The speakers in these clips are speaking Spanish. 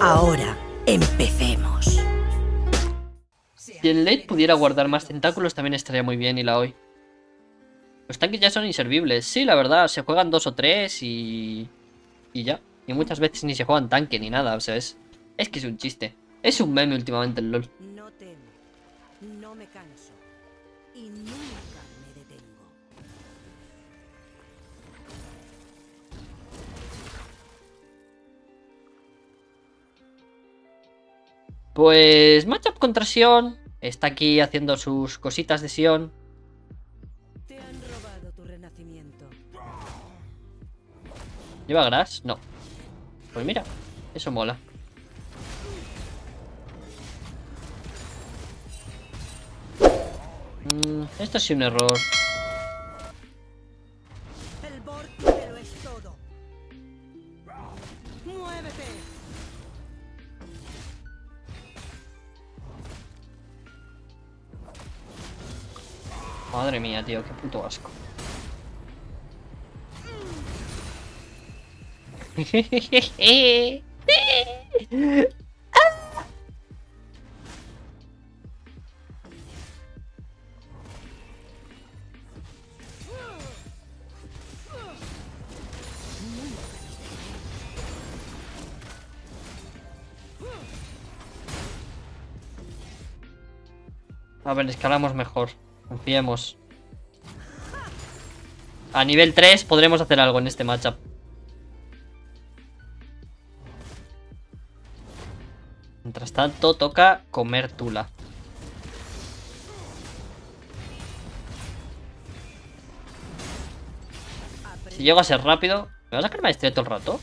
Ahora, empecemos. Si el late pudiera guardar más tentáculos también estaría muy bien y la hoy. Los tanques ya son inservibles. Sí, la verdad, se juegan dos o tres y... Y ya. Y muchas veces ni se juegan tanque ni nada, o sea, es... Es que es un chiste. Es un meme últimamente el LoL. No temo, no me canso y nunca Pues matchup contra Sion. Está aquí haciendo sus cositas de Sion. Te han robado tu renacimiento. ¿Lleva Grass? No. Pues mira, eso mola. Mm, esto ha sido un error. Madre mía, tío, qué puto asco. A ver, escalamos mejor. Confiemos. A nivel 3 podremos hacer algo en este matchup. Mientras tanto, toca comer tula. Si llego a ser rápido... ¿Me vas a sacar maestría todo el rato?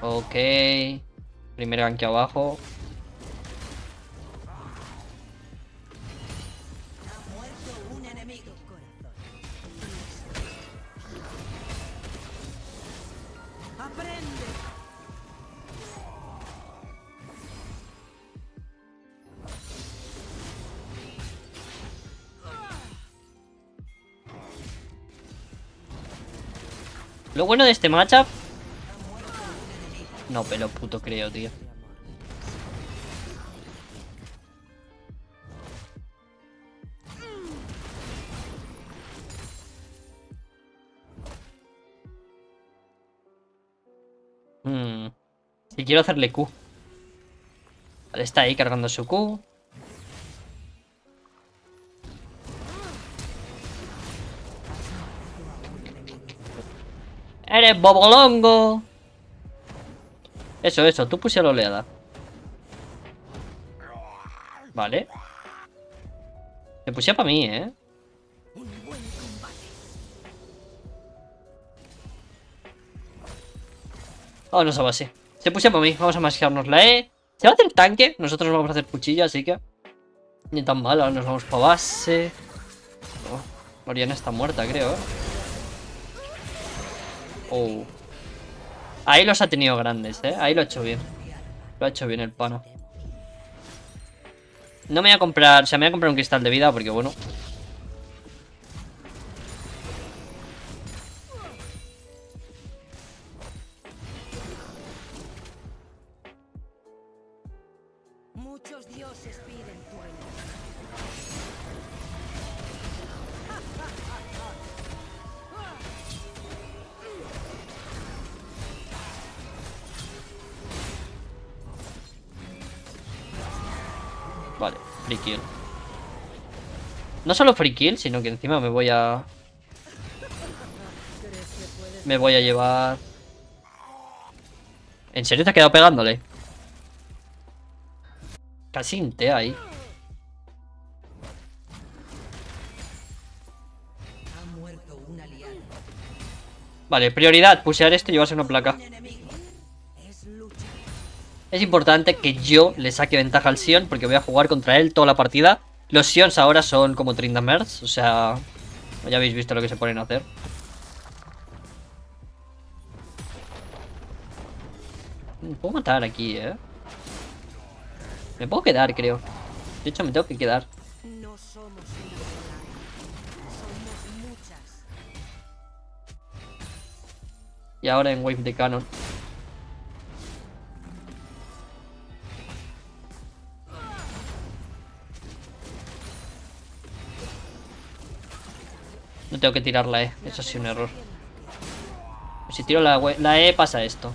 Ok. Primer ganque abajo. Lo bueno de este matchup... No, pelo puto creo, tío. Hmm. Si quiero hacerle Q. Está ahí cargando su Q. ¡Eres bobolongo! Eso, eso, tú puse la oleada. Vale. Me puse para mí, ¿eh? Vámonos a base. Se puse para mí, vamos a mascarnos la E. Se va a hacer tanque, nosotros vamos a hacer cuchilla, así que... Ni tan mal, ahora nos vamos para base. Oh, Oriana está muerta, creo, ¿eh? Oh. Ahí los ha tenido grandes, ¿eh? Ahí lo ha hecho bien. Lo ha hecho bien el pano. No me voy a comprar... O sea, me voy a comprar un cristal de vida porque, bueno... Vale, free kill. No solo free kill, sino que encima me voy a... Me voy a llevar... ¿En serio te ha quedado pegándole? Casi inte ahí. Vale, prioridad, pusear esto y llevarse una placa. Es importante que yo le saque ventaja al Sion porque voy a jugar contra él toda la partida. Los Sions ahora son como Trindamers, o sea... Ya habéis visto lo que se ponen a hacer. Me puedo matar aquí, ¿eh? Me puedo quedar, creo. De hecho, me tengo que quedar. No son somos una sola. Somos muchas. Y ahora en Wave de Canon. No tengo que tirar la E, eso sí un error. Si tiro la, la E pasa esto.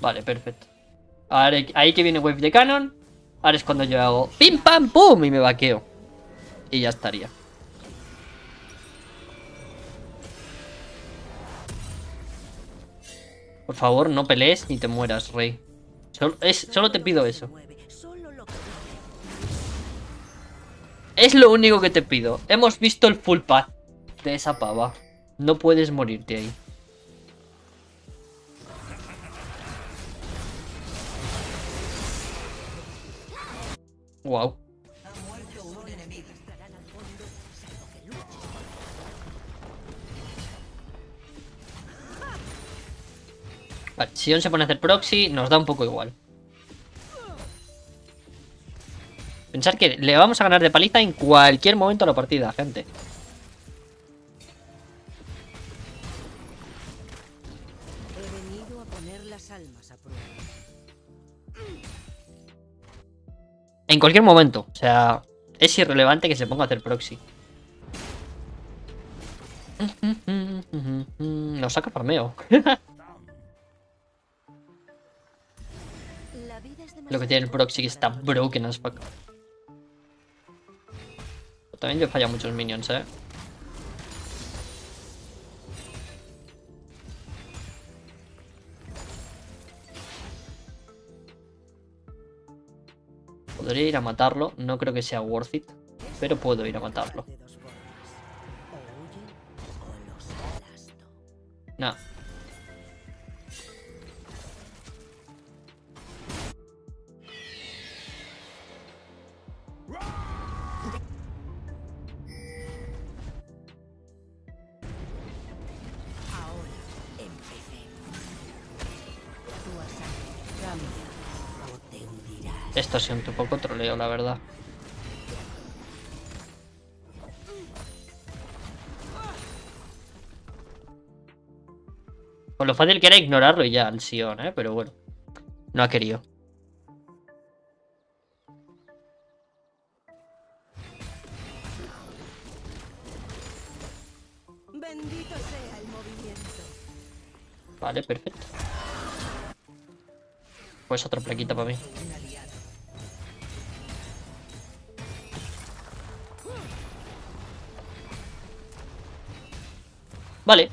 Vale, perfecto. Ahí que viene Wave de Canon. Ahora es cuando yo hago pim pam pum y me vaqueo. Y ya estaría. Por favor, no pelees ni te mueras, rey. Solo, es- solo te pido eso. Es lo único que te pido. Hemos visto el full path de esa pava. No puedes morirte ahí. Wow. Vale, si Sion se pone a hacer proxy, nos da un poco igual. Pensar que le vamos a ganar de paliza en cualquier momento a la partida, gente. He venido a poner las almas a prueba. En cualquier momento. O sea, es irrelevante que se ponga a hacer proxy. Nos saca farmeo. Lo que tiene el proxy que está broken as fuck. También le falla muchos minions, eh. Podría ir a matarlo, no creo que sea worth it, pero puedo ir a matarlo. De ha sido un poco troleo, la verdad. Con lo fácil que era ignorarlo y ya, al Sion, ¿eh? Pero bueno. No ha querido. Bendito sea el movimiento. Vale, perfecto. Pues otra plaquita para mí. Batalla.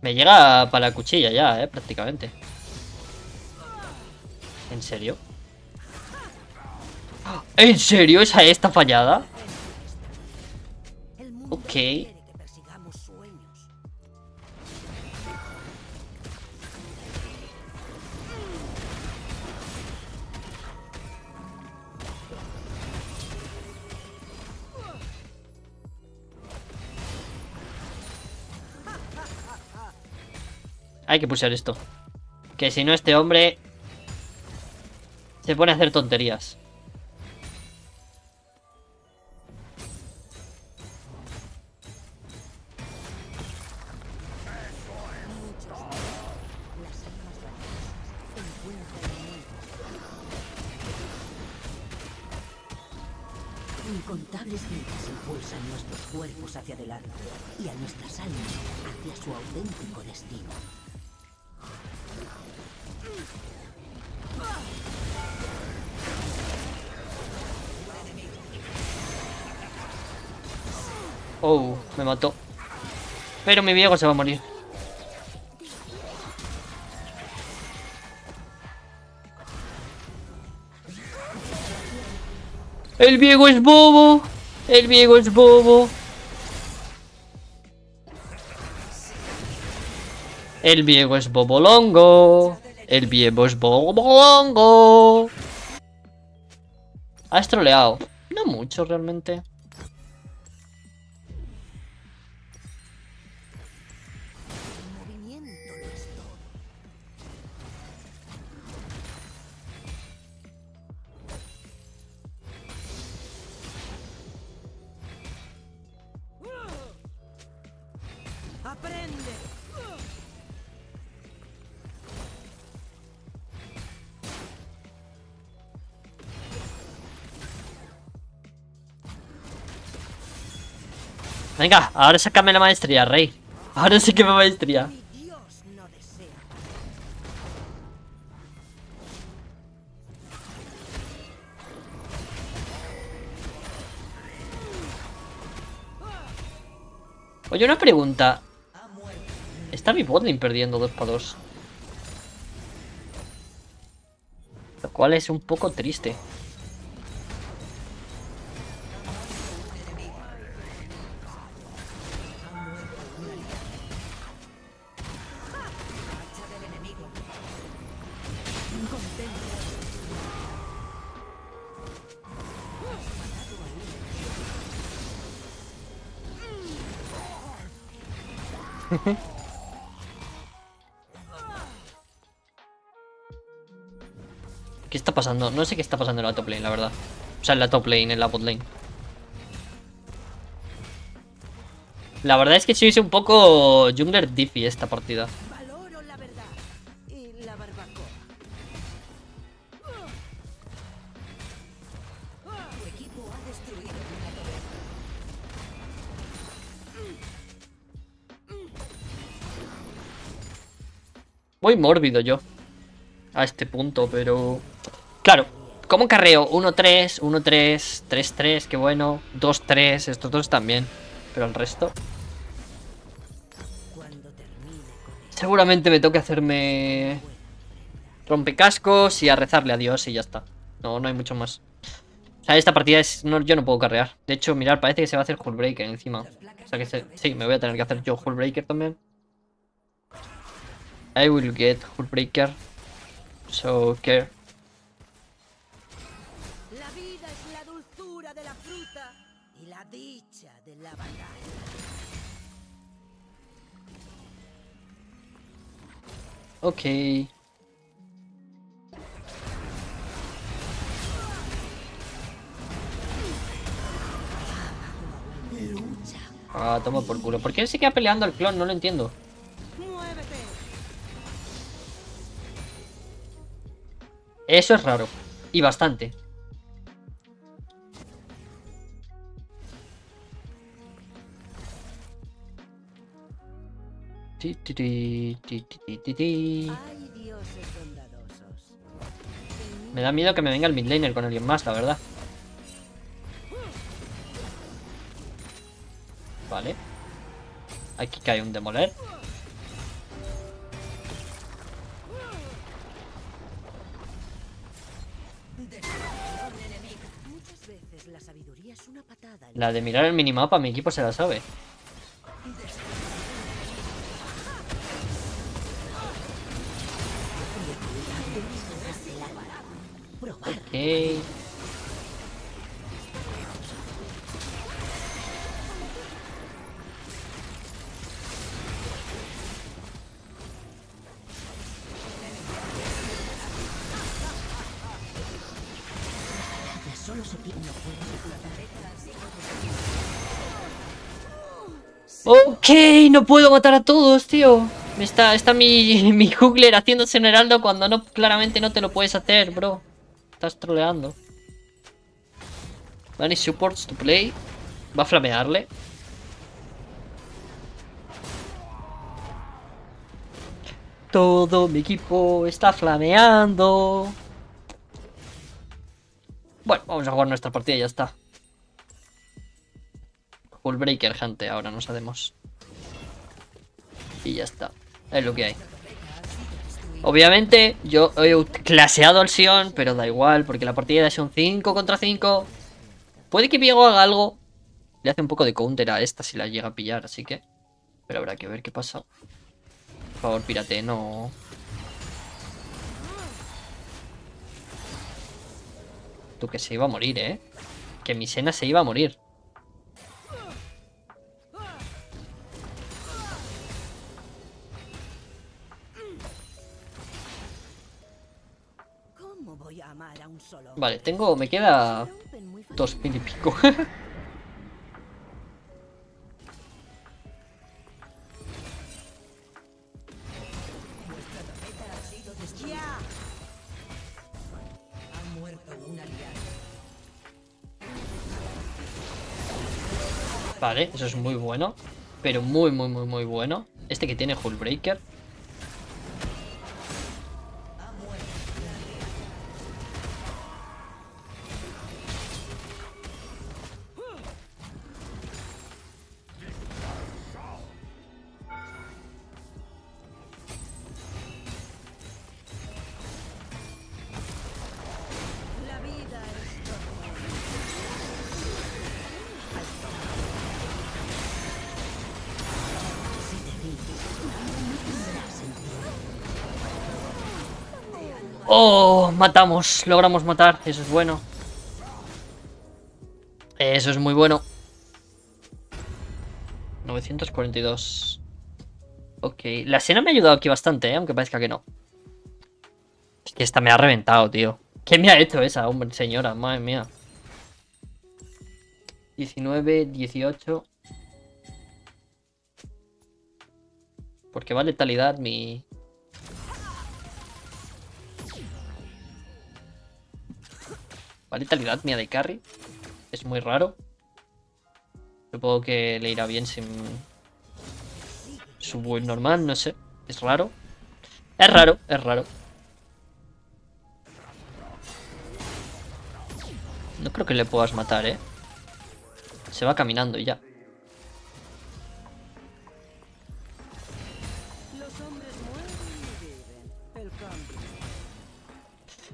Me llega para la cuchilla ya, eh, prácticamente. ¿En serio? ¿En serio? ¿Esa está fallada? Ok. Que pulsar esto. Que si no, este hombre se pone a hacer tonterías. Incontables vidas impulsan nuestros cuerpos hacia adelante y a nuestras almas hacia su auténtico destino. Oh, me mató. Pero mi viejo se va a morir. El viejo es bobo. El viejo es bobo. El viejo es bobolongo. El viejo es bobolongo. Has troleado. No mucho realmente. Venga, ahora sácame la maestría, rey. Ahora sí que me maestría. Oye, una pregunta. Está mi botlane perdiendo dos para dos. Lo cual es un poco triste. pasando? No sé qué está pasando en la top lane, la verdad. O sea, en la top lane, en la bot lane. La verdad es que sois un poco jungler diffy esta partida. Muy mórbido yo. A este punto, pero... Claro, ¿cómo carreo? 1-3, 1-3, 3-3, qué bueno. 2-3, estos dos también. Pero el resto... Seguramente me toque hacerme... Rompecascos y a rezarle a Dios y ya está. No, no hay mucho más. O sea, esta partida es... No, yo no puedo carrear. De hecho, mirar, parece que se va a hacer Hullbreaker encima. O sea que sí, me voy a tener que hacer yo Hullbreaker también. I will get Hullbreaker. So care. Ok. Ah, toma por culo. ¿Por qué se queda peleando el clon? No lo entiendo. Eso es raro. Y bastante. Me da miedo que me venga el midlaner con alguien más, la verdad. Vale. Aquí cae un demoler. La de mirar el minimapa, mi equipo se la sabe. Ok. Ok, no puedo matar a todos, tío. Está, está mi, mi jungler haciéndose un heraldo cuando no claramente no te lo puedes hacer, bro. Estás troleando. Many supports to play. Va a flamearle. Todo mi equipo está flameando. Bueno, vamos a jugar nuestra partida y ya está. Full Breaker, gente, ahora nos hacemos. Y ya está. Es lo que hay. Obviamente, yo he claseado al Sion, pero da igual, porque la partida es un 5 contra 5. Puede que Viego haga algo. Le hace un poco de counter a esta si la llega a pillar, así que... Pero habrá que ver qué pasa. Por favor, pírate, no. Tú que se iba a morir, ¿eh? Que mi Sena se iba a morir. Vale, tengo... Me queda dos mil y pico. Vale, eso es muy bueno. Pero muy, muy, muy, muy bueno. Este que tiene Hullbreaker. Logramos matar. Eso es bueno. Eso es muy bueno. 942. Ok. La escena me ha ayudado aquí bastante, ¿eh? aunque parezca que no. Es que esta me ha reventado, tío. ¿Qué me ha hecho esa, hombre, señora? Madre mía. 19, 18. Porque va letalidad mi... Va letalidad mía de carry. Es muy raro. Supongo que le irá bien sin su build normal, no sé. Es raro. Es raro, es raro. No creo que le puedas matar, ¿eh? Se va caminando y ya.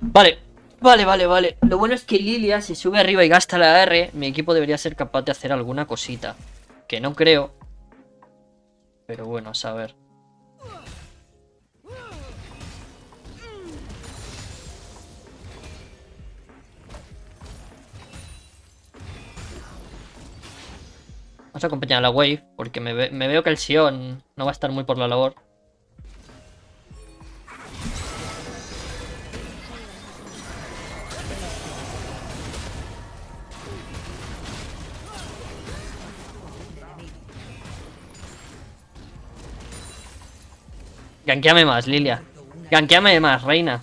Vale, vale, vale, vale. Lo bueno es que Lilia, si sube arriba y gasta la R, mi equipo debería ser capaz de hacer alguna cosita. Que no creo. Pero bueno, a saber. Vamos a acompañar a la Wave, porque me, ve- me veo que el Sion no va a estar muy por la labor. Gankeame más, Lilia. Gankeame más, reina.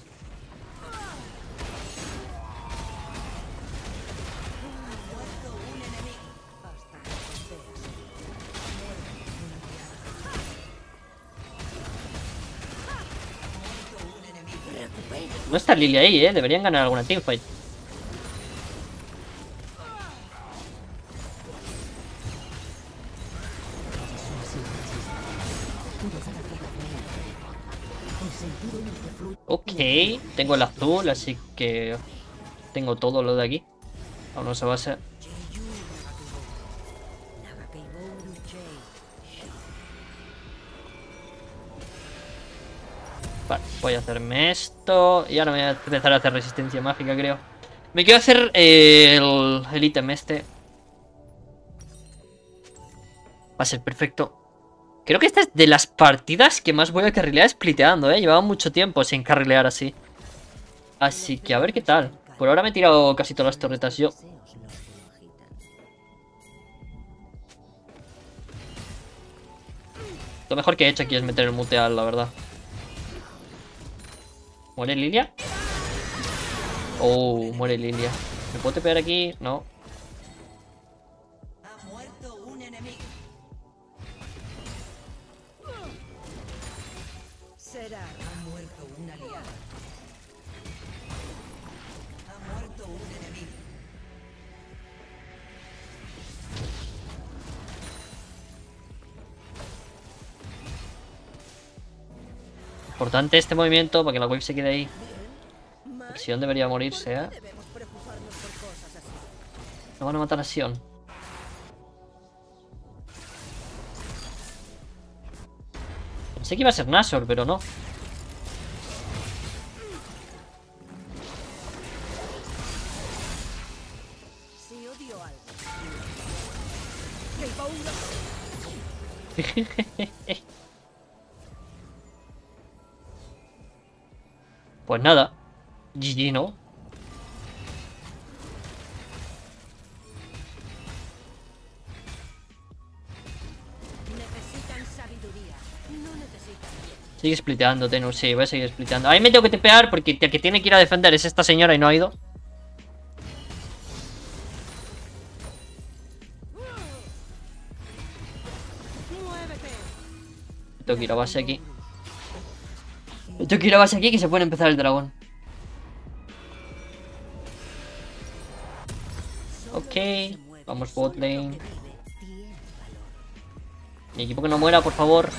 No está Lilia ahí, eh. Deberían ganar alguna teamfight. Ok, tengo el azul, así que tengo todo lo de aquí. Vamos a base. Vale, voy a hacerme esto. Y ahora voy a empezar a hacer resistencia mágica, creo. Me quiero hacer eh, el ítem este. Va a ser perfecto. Creo que esta es de las partidas que más voy a carrilear spliteando, ¿eh? Llevaba mucho tiempo sin carrilear así. Así que a ver qué tal. Por ahora me he tirado casi todas las torretas yo. Lo mejor que he hecho aquí es meter el muteal, la verdad. ¿Muere Lilia? Oh, muere Lilia. ¿Me puedo tepear aquí? No. Importante este movimiento para que la wave se quede ahí. Mal. Sion debería morirse, ¿eh? No van a matar a Sion. Pensé que iba a ser Nashor, pero no. Pues nada. GG, ¿no? No. Sigue spliteando, Tenus. Sí, voy a seguir spliteando. Ahí me tengo que tepear porque el que tiene que ir a defender es esta señora y no ha ido. Tengo que ir a base aquí. Ir a base aquí que se puede empezar el dragón. Ok, vamos bot lane. Mi equipo que no muera, por favor.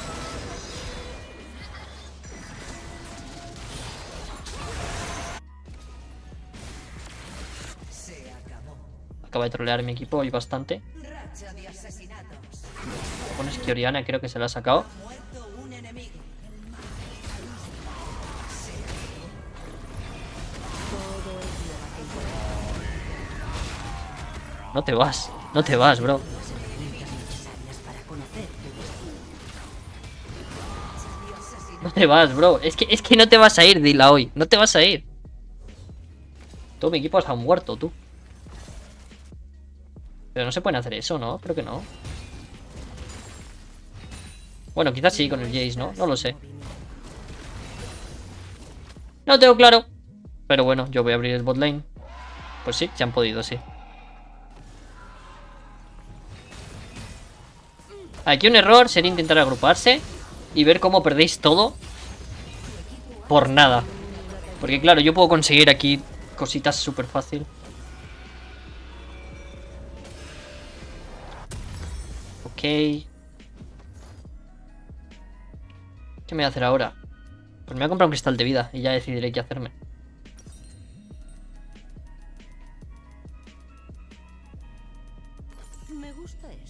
Acaba de trolear mi equipo y bastante. Pones que Oriana creo que se la ha sacado. No te vas, no te vas, bro. No te vas, bro. Es que, es que no te vas a ir, dila hoy. No te vas a ir. Todo mi equipo está muerto, tú. Pero no se pueden hacer eso, ¿no? Creo que no. Bueno, quizás sí con el Jace, ¿no? No lo sé. No tengo claro. Pero bueno, yo voy a abrir el bot lane. Pues sí, se han podido, sí. Aquí un error sería intentar agruparse y ver cómo perdéis todo por nada. Porque claro, yo puedo conseguir aquí cositas súper fácil. Ok. ¿Qué me voy a hacer ahora? Pues me voy a comprar un cristal de vida y ya decidiré qué hacerme.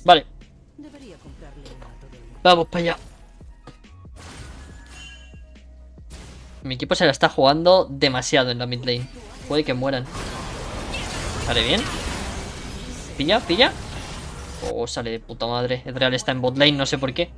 Vale, vamos para allá. Mi equipo se la está jugando demasiado en la mid lane. Puede que mueran. ¿Sale bien? ¿Pilla? ¿Pilla? Oh, sale de puta madre. Edreal está en bot lane, no sé por qué.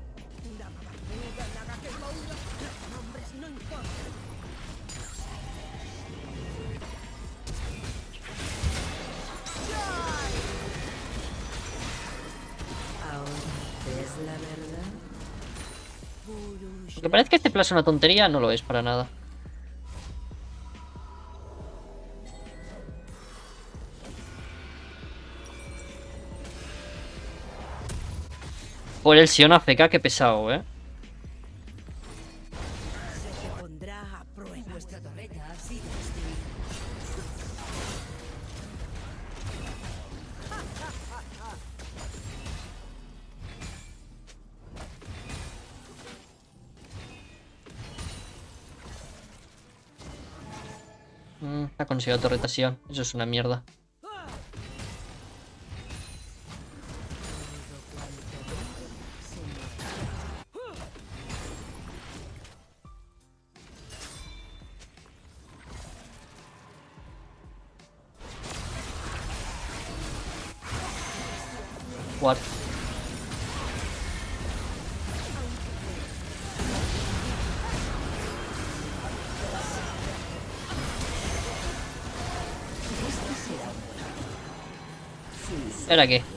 Que este plan es una tontería, no lo es para nada. Por el Sion AFK, qué pesado, eh. Ha conseguido torreta Sion. Eso es una mierda. What? ¿Era qué?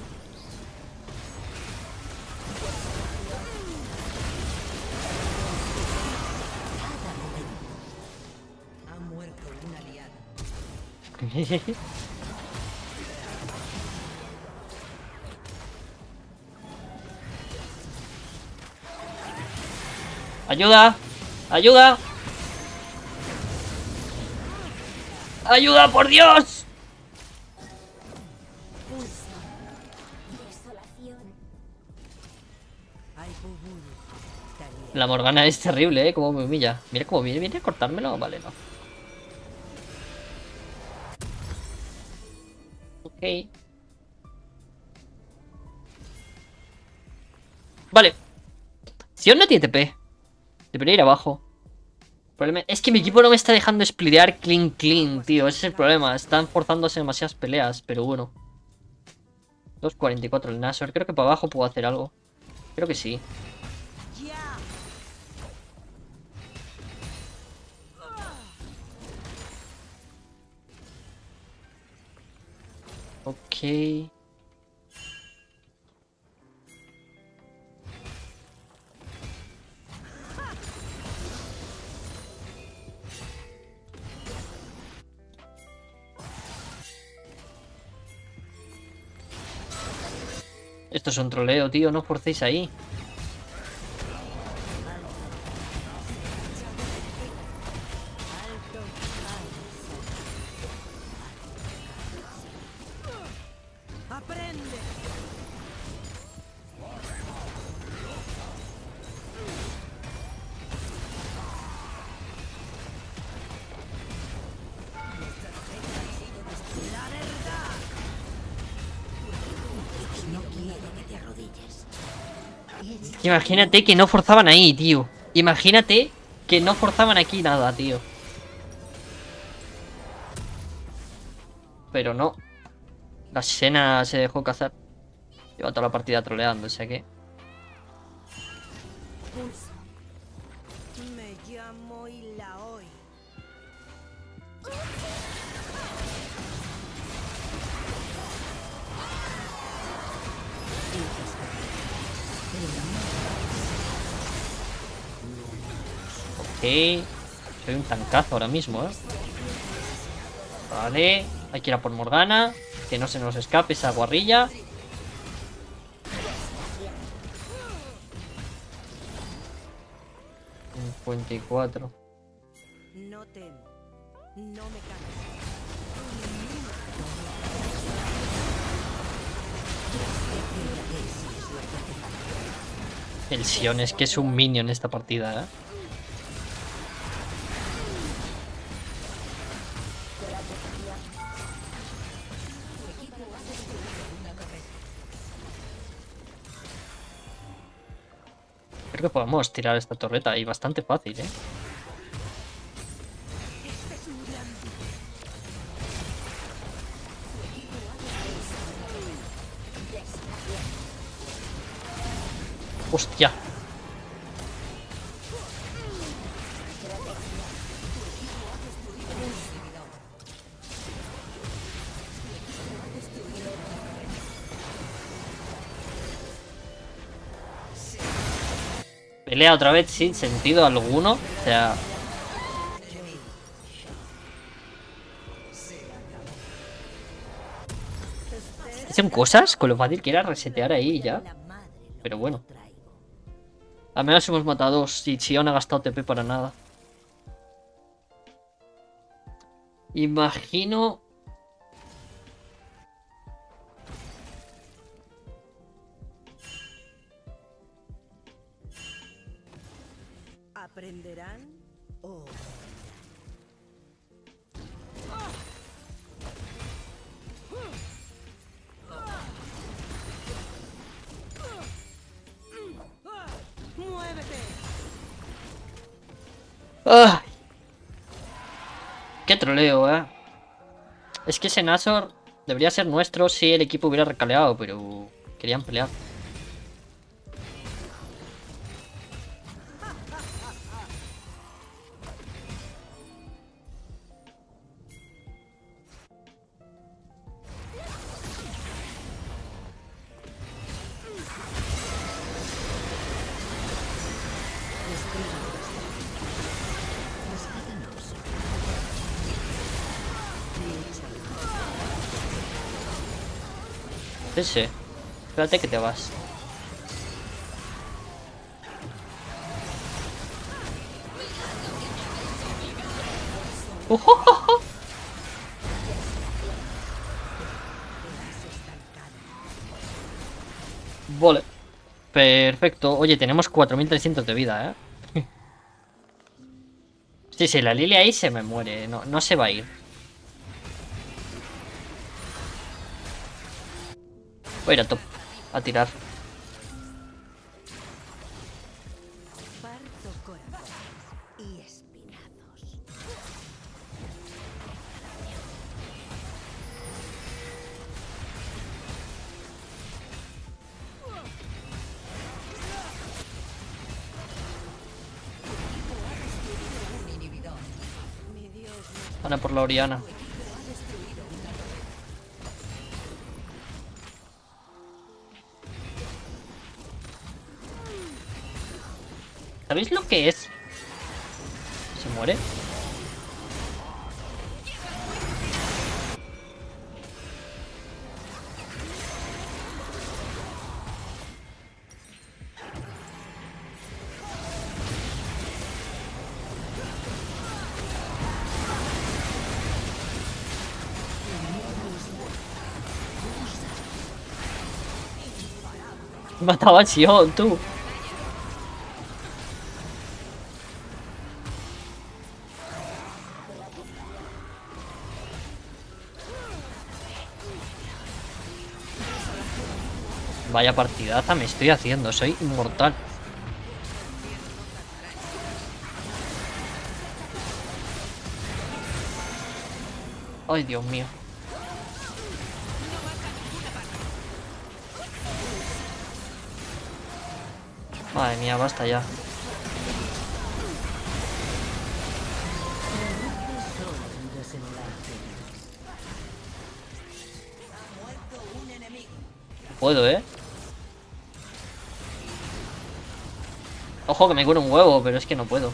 ¡Ayuda! ¡Ayuda! ¡Ayuda, por Dios! La Morgana es terrible, ¿eh? Como me humilla. Mira cómo viene, viene a cortármelo. Vale, no. Ok. Vale. Sion no tiene TP. Debería ir abajo. Problema- Es que mi equipo no me está dejando splidear clean clean, tío. Ese es el problema. Están forzándose demasiadas peleas, pero bueno. 2.44 el Nashor. Creo que para abajo puedo hacer algo. Creo que sí. Ok. Esto es un troleo, tío. No forcéis ahí. Imagínate que no forzaban ahí, tío. Imagínate que no forzaban aquí nada, tío. Pero no. La escena se dejó cazar. Lleva toda la partida troleando, o sea que... Ok. Soy un tancazo ahora mismo, ¿eh? Vale. Hay que ir a por Morgana. Que no se nos escape esa guarrilla. Cincuenta y cuatro. No temo. No me canso. El Sion es que es un minion esta partida, ¿eh? Creo que podemos tirar esta torreta y bastante fácil, ¿eh? ¡Hostia! Pelea otra vez sin sentido alguno. O sea... Hacen cosas con lo fácil que era resetear ahí ya. Pero bueno. Al menos hemos matado y Sion ha gastado TP para nada. Imagino... ¡Ay! ¡Qué troleo, eh! Es que ese Nashor debería ser nuestro si el equipo hubiera recaleado, pero querían pelear. Sí. Espérate que te vas. ¡Ujujuju! Vale. Perfecto. Oye, tenemos 4300 de vida, ¿eh? Sí, sí, la Lilia ahí se me muere. No, no se va a ir. Voy a ir a top. A tirar. Van a por la Oriana. ¿Sabéis lo que es? ¿Se muere? Mataba a Sion, tú. Vaya partidaza me estoy haciendo, soy inmortal. Ay, Dios mío. Madre mía, basta ya. Puedo, ¿eh? Ojo que me cura un huevo, pero es que no puedo.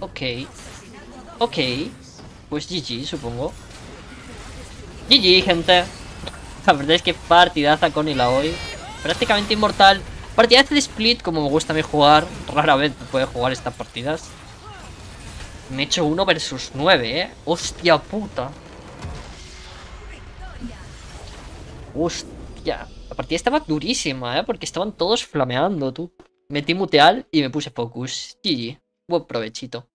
Ok. Ok. Pues GG, supongo. GG, gente. La verdad es que partidaza con la hoy. Prácticamente inmortal. Partidaza de split, como me gusta a mí jugar. Rara vez puede jugar estas partidas. Me he hecho 1 versus 9, eh. Hostia puta. Hostia. La partida estaba durísima, eh. Porque estaban todos flameando, tú. Metí muteal y me puse focus. GG. Buen provechito.